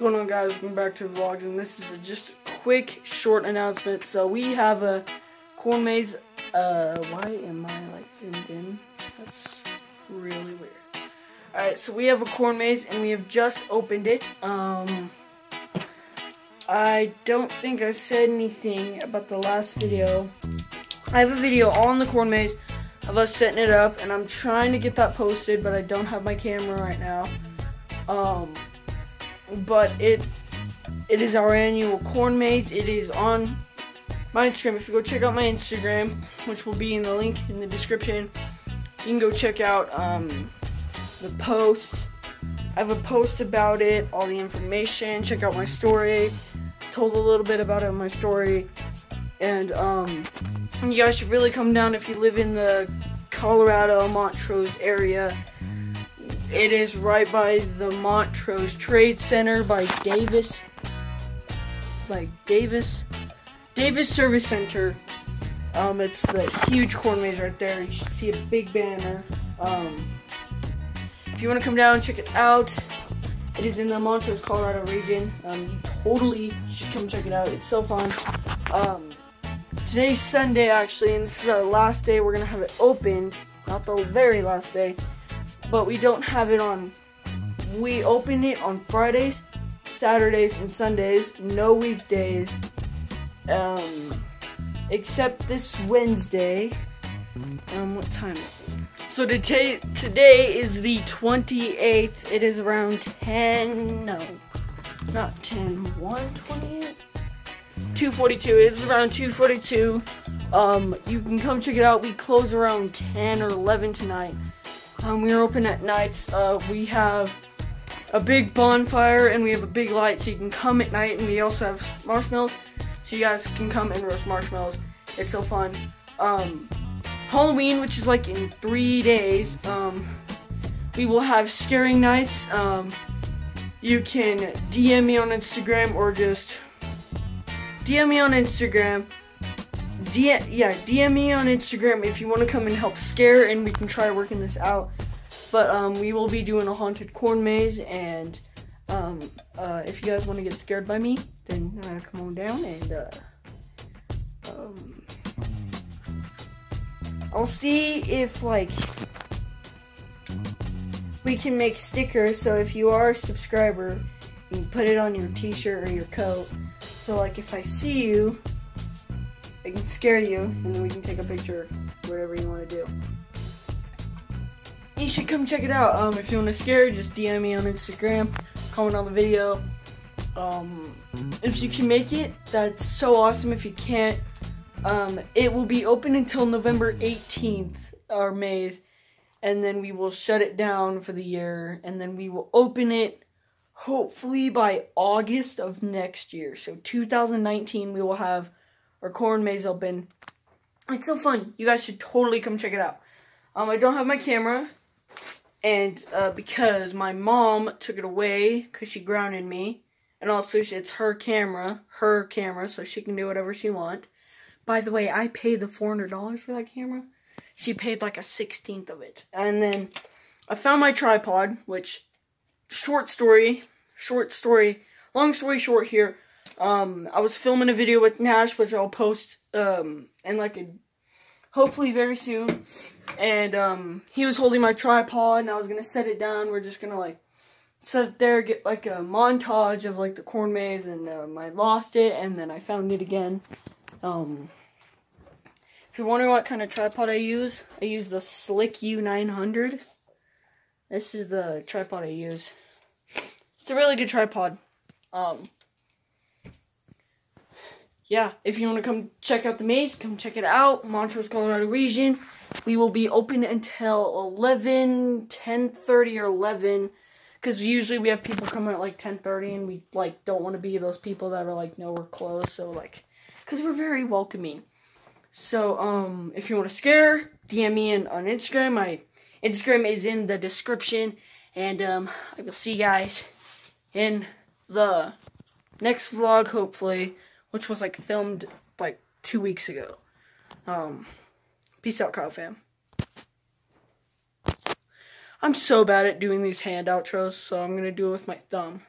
going on guys? Welcome back to the vlogs and this is a just a quick short announcement. So we have a corn maze uh why am I like zoomed in? That's really weird. Alright, so we have a corn maze and we have just opened it. Um I don't think I said anything about the last video. I have a video on the corn maze of us setting it up and I'm trying to get that posted but I don't have my camera right now. Um but it it is our annual corn maze. It is on my Instagram. If you go check out my Instagram, which will be in the link in the description, you can go check out um, the post. I have a post about it, all the information. Check out my story. Told a little bit about it in my story. And um, you guys should really come down if you live in the Colorado Montrose area. It is right by the Montrose Trade Center by Davis, by Davis, Davis Service Center. Um, it's the huge corn maze right there. You should see a big banner. Um, if you want to come down and check it out, it is in the Montrose, Colorado region. Um, you totally should come check it out. It's so fun. Um, today's Sunday actually, and this is our last day. We're gonna have it opened. Not the very last day but we don't have it on. We open it on Fridays, Saturdays, and Sundays. No weekdays. Um, except this Wednesday. Um, what time is it? So today, today is the 28th. It is around 10, no, not 10, 1, 28? 242. It's around 242. Um, you can come check it out. We close around 10 or 11 tonight. Um, we are open at nights. Uh, we have a big bonfire and we have a big light so you can come at night and we also have marshmallows so you guys can come and roast marshmallows. It's so fun. Um, Halloween, which is like in three days, um, we will have scaring nights. Um, you can DM me on Instagram or just DM me on Instagram DM, yeah, DM me on Instagram if you want to come and help scare, and we can try working this out. But um, we will be doing a haunted corn maze, and um, uh, if you guys want to get scared by me, then uh, come on down, and uh, um, I'll see if like we can make stickers. So if you are a subscriber, you can put it on your T-shirt or your coat. So like if I see you I can scare you, and then we can take a picture, whatever you want to do. You should come check it out. Um, if you want to scare, just DM me on Instagram, comment on the video. Um, if you can make it, that's so awesome. If you can't, um, it will be open until November 18th, our maze, and then we will shut it down for the year, and then we will open it hopefully by August of next year. So 2019, we will have or corn maze open. It's so fun. You guys should totally come check it out. Um, I don't have my camera, and uh, because my mom took it away because she grounded me, and also it's her camera, her camera, so she can do whatever she want. By the way, I paid the $400 for that camera. She paid like a 16th of it. And then I found my tripod, which, short story, short story, long story short here, um, I was filming a video with Nash, which I'll post, um, in like a, hopefully very soon. And, um, he was holding my tripod and I was gonna set it down. We're just gonna like, set it there, get like a montage of like the corn maze and, um, I lost it and then I found it again. Um, if you're wondering what kind of tripod I use, I use the Slik U900. This is the tripod I use. It's a really good tripod. Um, yeah, if you want to come check out the maze, come check it out. Montrose, Colorado region. We will be open until 11, 10.30 or 11. Because usually we have people come at like 10.30 and we like don't want to be those people that are like, no, we're closed. So like, because we're very welcoming. So, um, if you want to scare, DM me in, on Instagram. My Instagram is in the description. And, um, I will see you guys in the next vlog, hopefully which was like filmed like two weeks ago. Um, peace out, Kyle fam. I'm so bad at doing these hand outros, so I'm gonna do it with my thumb.